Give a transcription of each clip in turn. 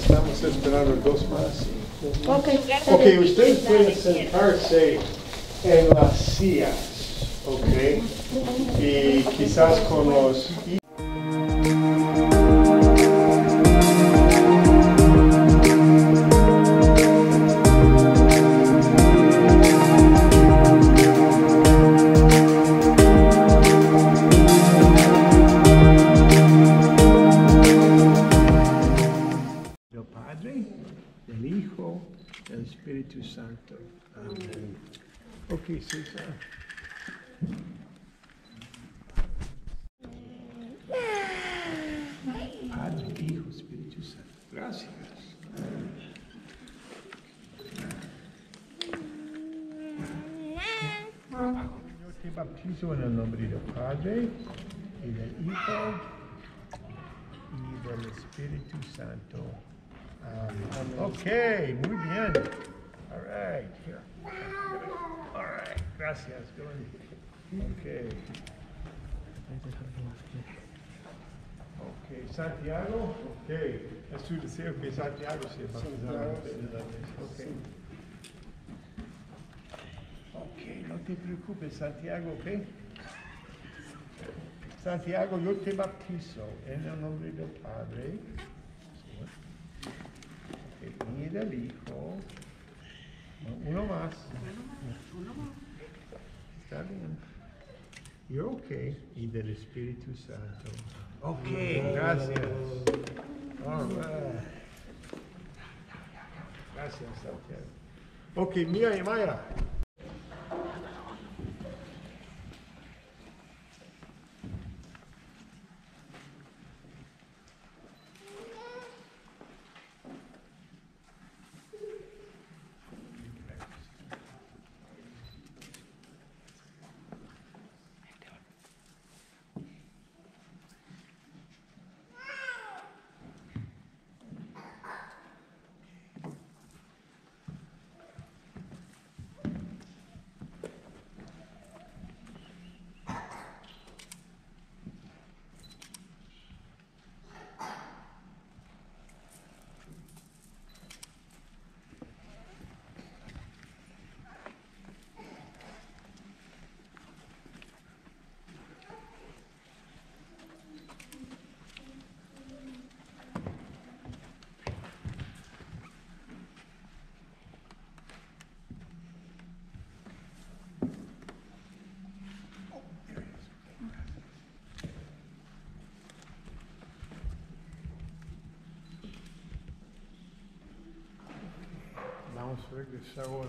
Estamos esperando dos más. Ok, ustedes pueden sentarse en las sillas, ok? Y quizás con los... Yo te bautizo en el nombre del Padre y del Hijo y del Espíritu Santo. Amén. Ok, muy bien. All right. Here. All right. Gracias. Go on. Ok. Ok, Santiago. Ok. Es tu deseo que Santiago se bautizara. Ok. Ok, no te preocupes, Santiago, ok. Santiago, yo te bautizo en el nombre del Padre ok, y del Hijo. Uno más. Está bien. You're okay. Y del Espíritu Santo. Ok, gracias. All right. Gracias, Santiago. Ok, Mía y Mayra. Vamos a regresar ahora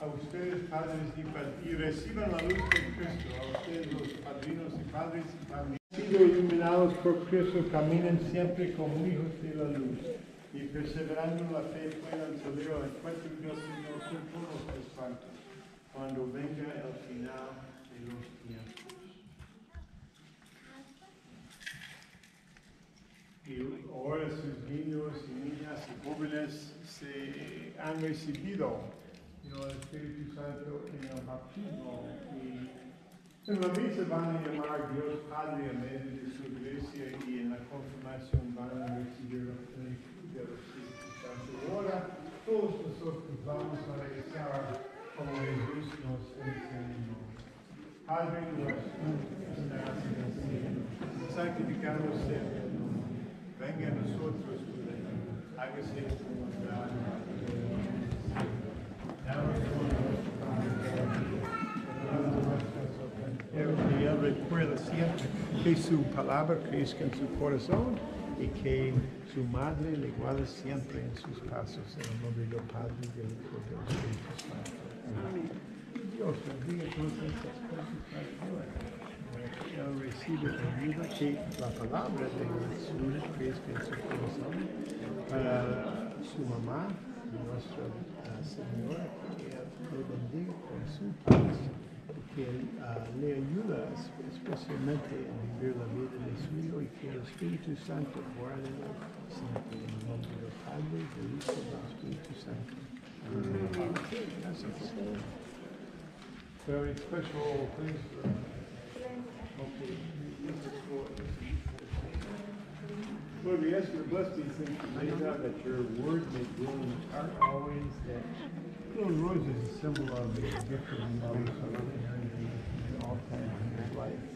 a ustedes, padres y, y reciban la luz de Cristo. A ustedes, los padrinos y padres y familias. Sido iluminados por Cristo, caminen siempre como hijos de la luz. Y perseverando la fe puedan salir al encuentro del Señor con todos los santos. Cuando venga el final de los tiempos. Y ahora sus niños y niñas y jóvenes se han recibido el Espíritu Santo en el bautismo y en la misa van a llamar a Dios Padre en medio de su iglesia y en la confirmación van a recibir la plenitud del Espíritu Santo. Ahora todos nosotros vamos a rezar como Jesús nos enseñó. Padre nuestro, que estás en el cielo, santificado sea tu nombre. Venga a nosotros tu reino. Hágase tu voluntad. Danos hoy nuestro pan de cada día. Perdona nuestras ofensas. Y él recuerda siempre que su palabra crezca en su corazón y que su madre le guarde siempre en sus pasos. En el nombre del Padre, del Hijo y del Espíritu Santo. Amén. Dios bendiga todas estas cosas recibe ayuda, que la palabra de Jesús crezca en su corazón para su mamá, nuestra Señora, que le bendiga con su paz, que él le ayuda especialmente a vivir la vida de su hijo y que el Espíritu Santo guarde siempre en el nombre del Padre, del Hijo y del Espíritu Santo. Amén. Gracias. Very special things for Okay. Lord, we ask you to bless these things today, God, that your word may grow in the heart always, that little rose is a symbol of the gift of the Amen.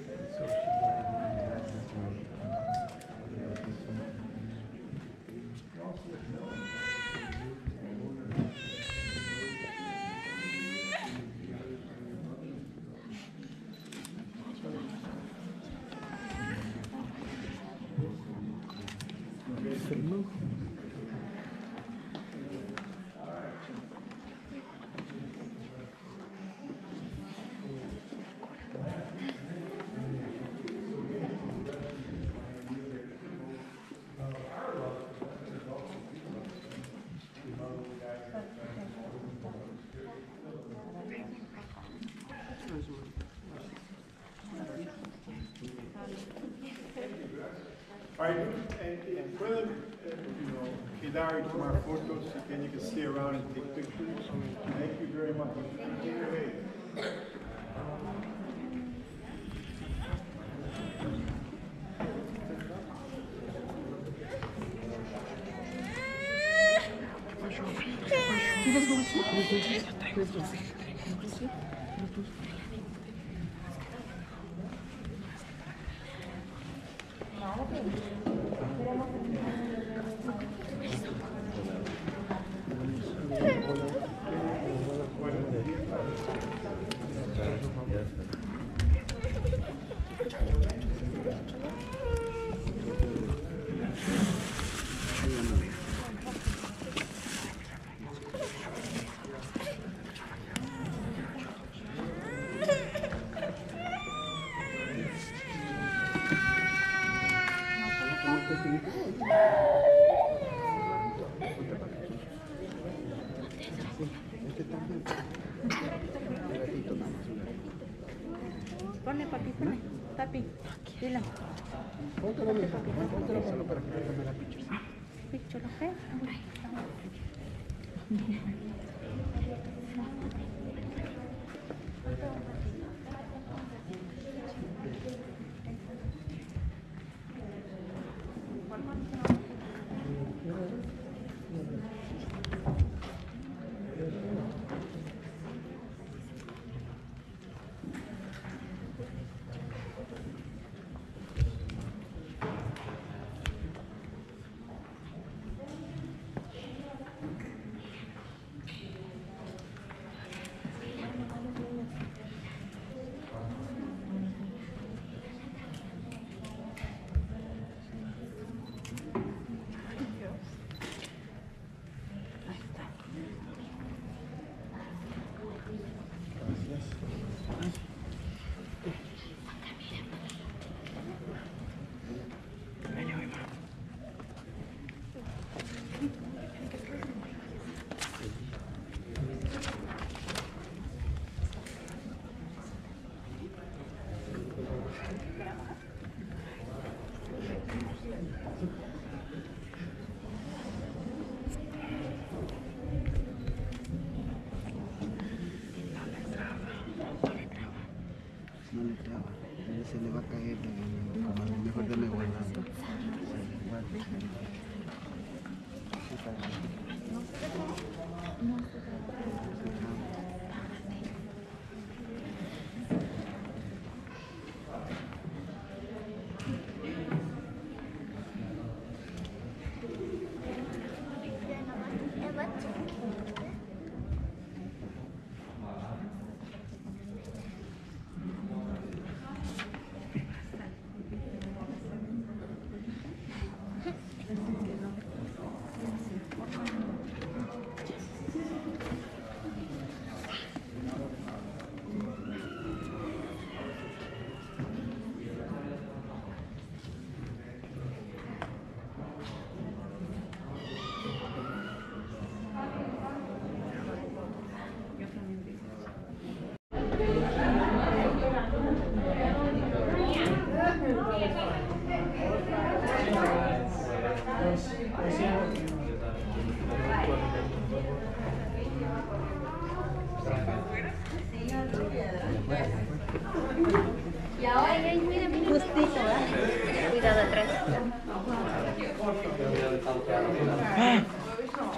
garden, and in uh, you know, Kedari to our photos, and you can stay around and take pictures. Thank you very much. Mejor de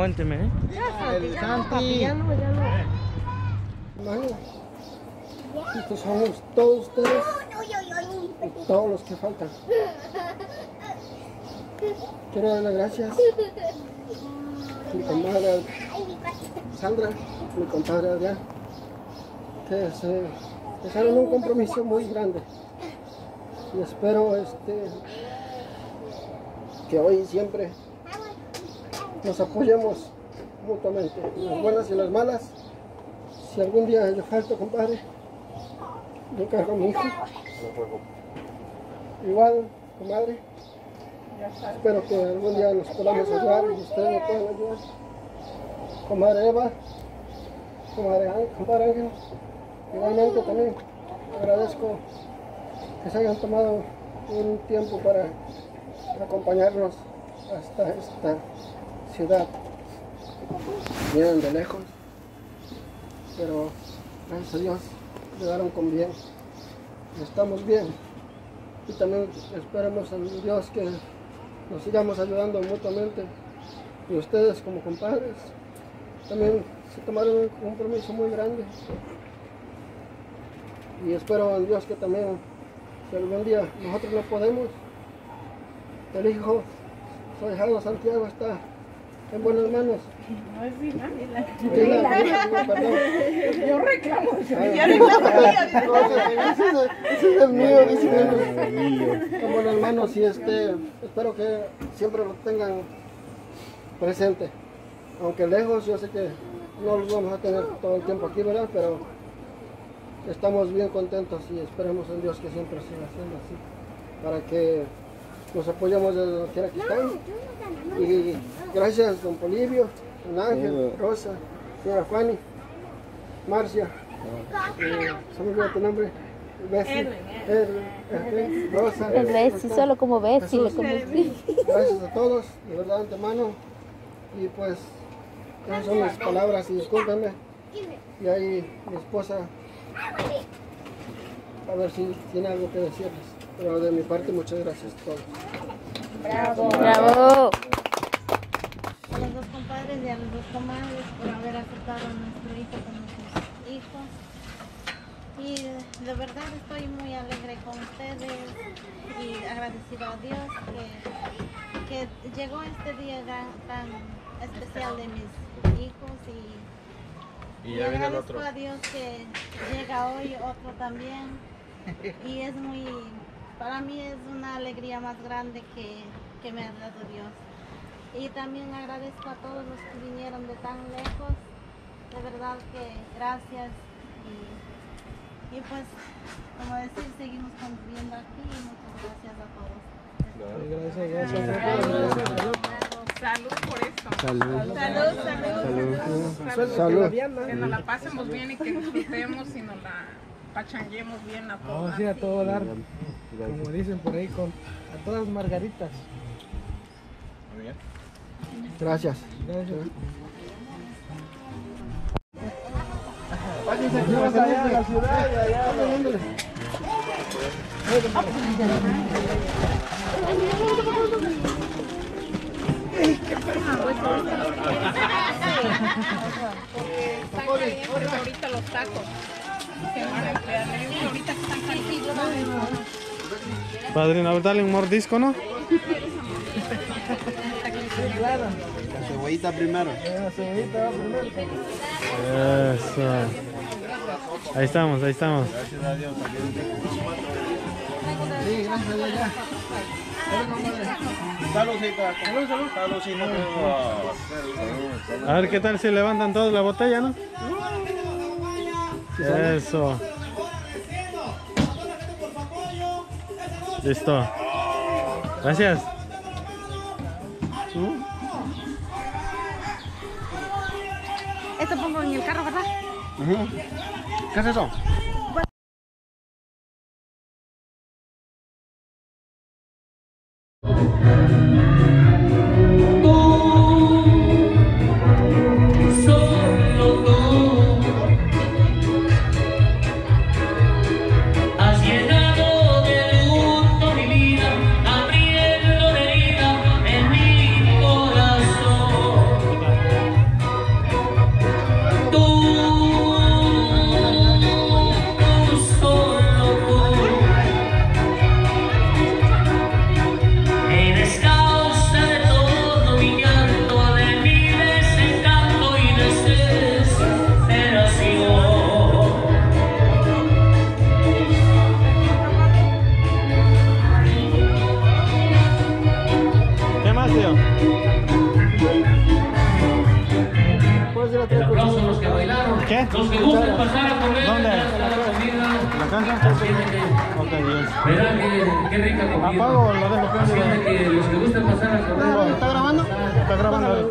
Aguánteme, ¿eh? El Santi. Imagínate. Estos somos todos ustedes y todos los que faltan. Quiero dar las gracias a mi comadre Sandra, mi compadre Adrián, que se dejaron un compromiso muy grande. Y espero este, que hoy y siempre nos apoyemos mutuamente, en las buenas y las malas. Si algún día yo falto, compadre, yo cargo a mi hijo. Igual, comadre. Espero que algún día nos podamos ayudar y ustedes me puedan ayudar. Comadre Eva, comadre Ángel, compadre Ángel. Igualmente también agradezco que se hayan tomado un tiempo para acompañarnos hasta esta ciudad. Vienen de lejos, pero gracias a Dios llegaron con bien. Estamos bien. Y también esperamos en Dios que nos sigamos ayudando mutuamente. Y ustedes como compadres también se tomaron un compromiso muy grande. Y espero en Dios que también, si algún día nosotros no podemos, el hijo, dejado Santiago está en buenas manos. No es mi mami, la- perdón. Yo reclamo, yo Ah, ya reclamo. Ese es- el mío, dice. En buenas manos y este, espero que siempre lo tengan presente. Aunque lejos, yo sé que no los vamos a tener todo el tiempo aquí, ¿verdad? Pero estamos bien contentos y esperemos en Dios que siempre siga siendo así. Para que nos apoyemos de donde quiera que estén. Y gracias, don Polivio, don Ángel, Rosa, señora Fanny, Marcia. Eh, se me olvidó tu nombre. Bessie, Edwin, Edwin, Rosa. El Bessie, solo como Bessie conocí. Gracias a todos, de verdad, de antemano. Y pues, esas son mis palabras y discúlpenme. Y ahí mi esposa, a ver si tiene algo que decirles. Pero de mi parte, muchas gracias a todos. Bravo. Los y a los dos comadres por haber aceptado a nuestro hijo como sus hijos. Y de verdad estoy muy alegre con ustedes y agradecido a Dios que, que llegó este día tan, tan especial de mis hijos y, y agradezco a Dios que llega hoy otro también y es muy, para mí es una alegría más grande que que me ha dado Dios. Y también agradezco a todos los que vinieron de tan lejos. De verdad que gracias. Y, y pues, como decir, seguimos conviviendo aquí. Y muchas gracias a todos. Gracias, gracias. Salud por esto. Salud. Salud, salud. Salud. Salud. Que nos la pasemos bien y que disfrutemos y nos la pachanguemos bien a todos. Vamos a todo dar, como dicen por ahí, con a todas margaritas. Gracias. Gracias. Váyanse allá de la ciudad y allá. Están calientes ahorita los tacos. Que van a emplear. Le digo que ahorita que están calientes. Padrino, a ver, dale un mordisco, ¿no? La cebollita primero. La cebollita va primero. Eso. Ahí estamos, ahí estamos. Sí, gracias, ya. Saludcita. Salud, salud. Saludcita. A ver qué tal si levantan todos la botella, ¿no? Eso. Listo. Gracias. Esto pongo en el carro, ¿verdad? ¿Qué es eso? Solo ¿Apago o dejo de que los que gusten pasar a comer. ¿Está grabando? Está grabando.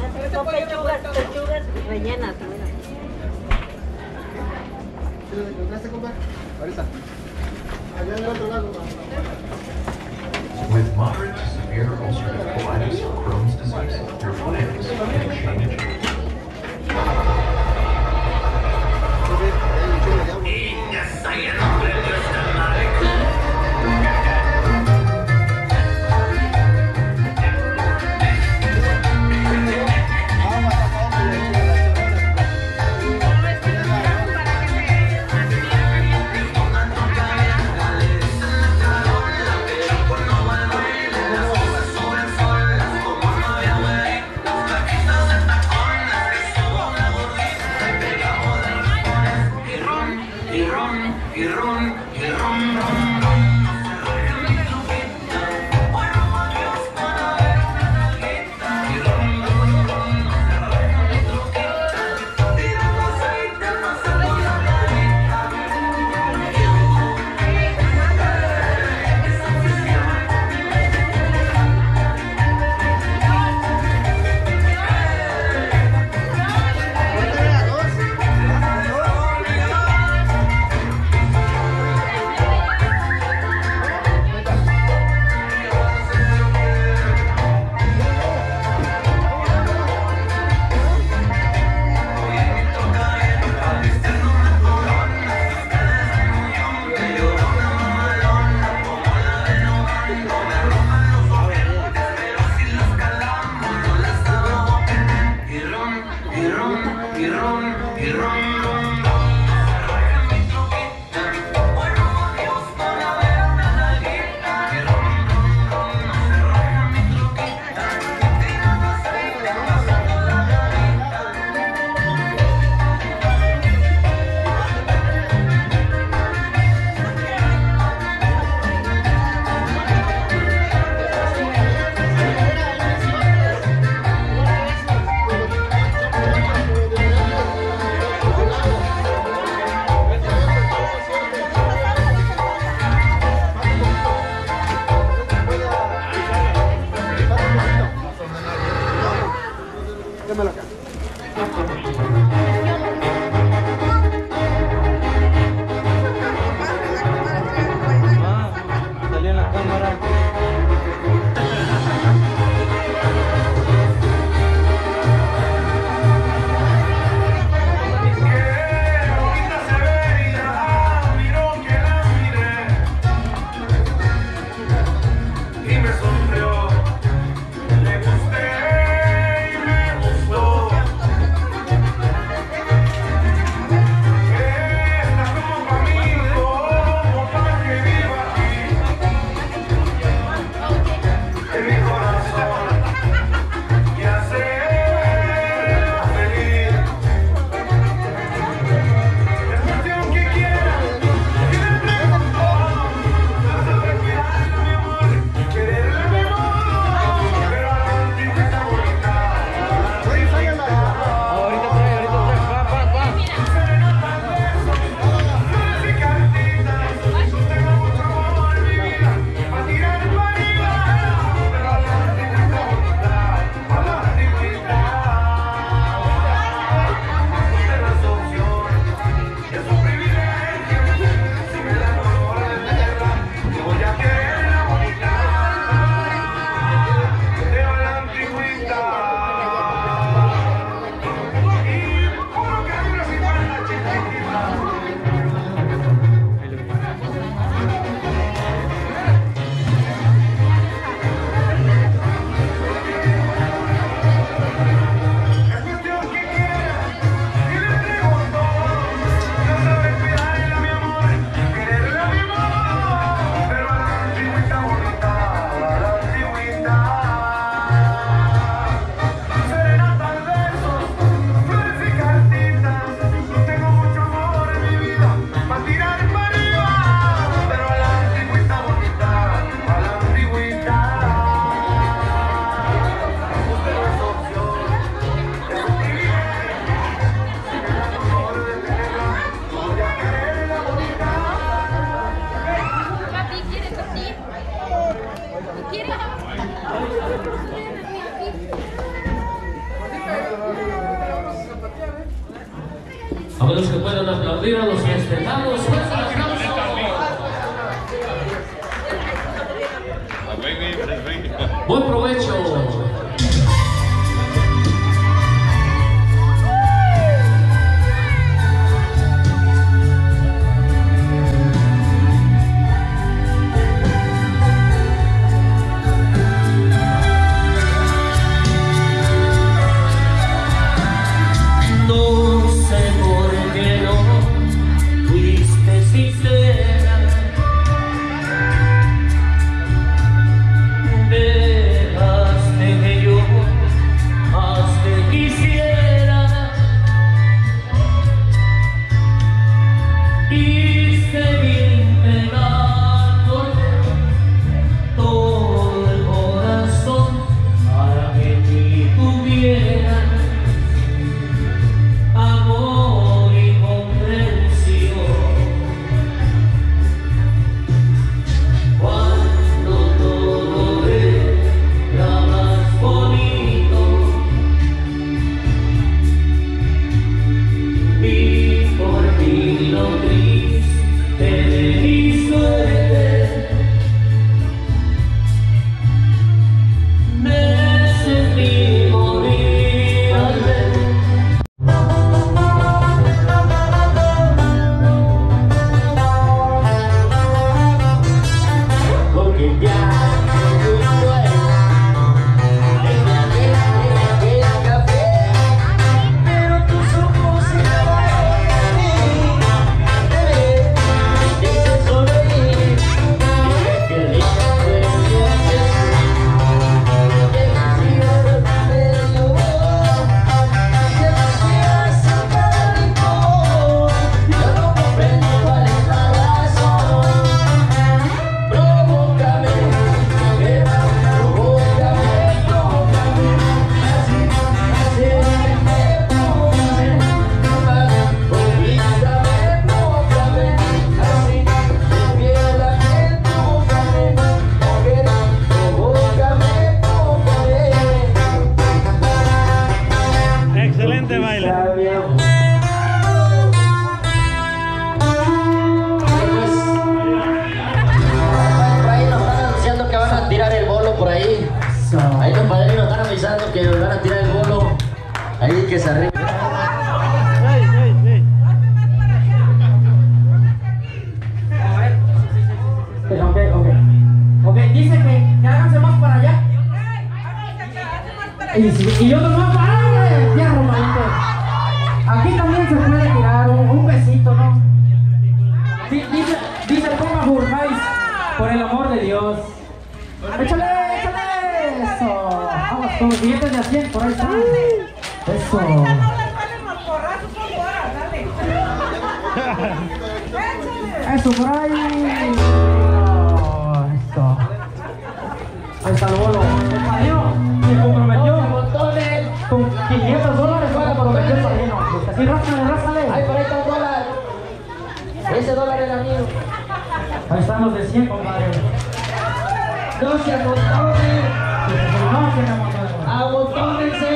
Sé. Con esas son pechugas, pechugas rellenas, mira. ¿Sí lo encontraste, compa? Ahorita. Allá del otro lado. With moderate to severe ulcerative colitis or Crohn's disease, your plans can change. También se puede tirar un, un besito, ¿no? Di- Dice, dice el compa Burjais, por el amor de Dios. ¡Échale, échale! Eso. Vamos con los billetes de a 100, por ahí están. Eso. Eso, por ahí. Eso. Ahí está el bolo. Se comprometió con 500 dólares. Se comprometió el padrino. Así, rásale, rásale. Ahí por ahí está un dólar. Ese dólar era mío. Ahí están los de 100, compadre. No se amontonen. No, se me amontonen. Amontónense.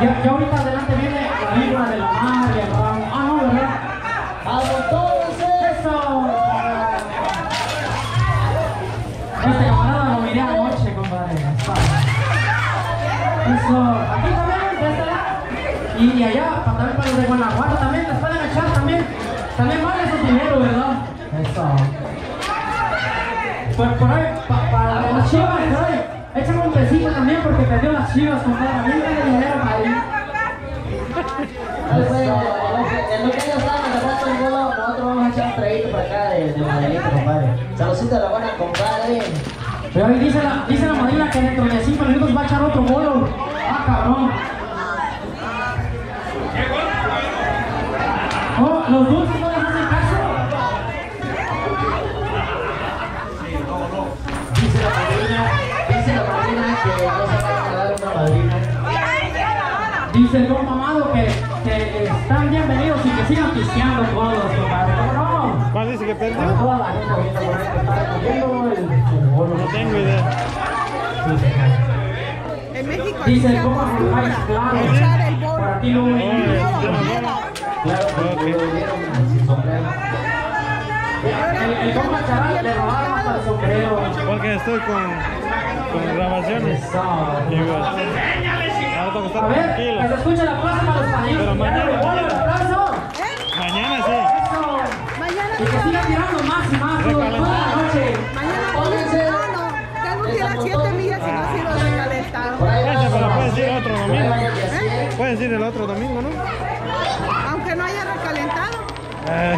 Ya, ya ahorita adelante viene la víbora de la madre. Ah, no, ¿verdad? Amontónense. Eso. Este camarada lo miré anoche, compadre. Eso. Aquí también, de este lado. Y allá, para, también para los de Guanajuato también, les pueden echar también. También vale su dinero, ¿verdad? Eso. Por, por ahí, pa- para las chivas, por ahí. Échame un besito también porque perdió las chivas, compadre. A mí me dinero para ahí. Pues, en lo que ellos nosotros vamos a echar un traguito para acá de, de Madelita, compadre. Saludcita de la buena, compadre. Pero ahí dice la, dice la madrina que dentro de 5 minutos va a echar otro bolo. Ah, cabrón. Oh, los dulces sigan pisteando todos, compadre. ¿Cómo no? ¿Cuál dice que perdió? toda la gente ahorita por ahí que está comiendo el, el bolo. No tengo idea. En México Dice dura, claro. echar el bolo. Para ti, No. Claro, porque lo sin sombrero. El, el compa chaval le robaron hasta el sombrero. Porque estoy con, con grabaciones. Igual. Ahora tengo que estar A ver, tranquilo. que se escuche el aplauso para los. Pero. Mañana sí. Eso. Mañana Y que sigan tirando más y más toda toda la noche. Mañana Pónganse. Tengo que ir a 7 millas y no ha sido recalentado. Ese, pero puedes ir otro domingo. ¿Eh? Puedes ir el otro domingo, ¿no? Aunque no haya recalentado. Eh,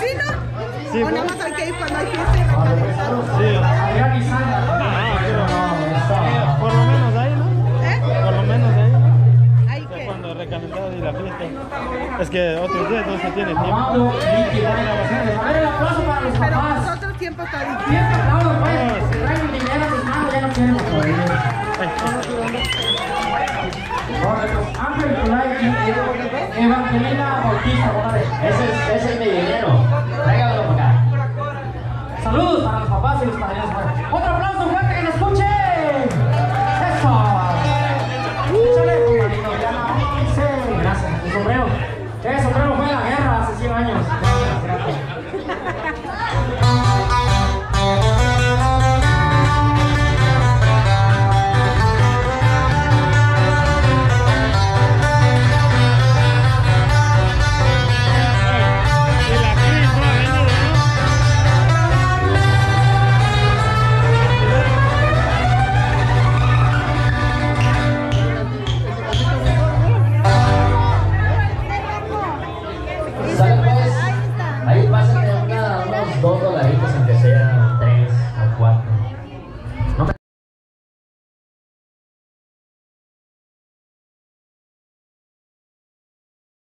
¿Sí, no? Sí, o nada pues. más hay que ir cuando hay fiesta y recalentado. sí. Es que otros días no se tiene tiempo. Amado, Vicky, Dani, A ver, el aplauso para los Pero papás. nosotros tiempo está difícil. Pues. Evangelina Bautista, compadre. Ese es, ese es mi dinero. Tráigalo para acá. Saludos para los papás y los padrinos. Otro aplauso fuerte que nos escuche.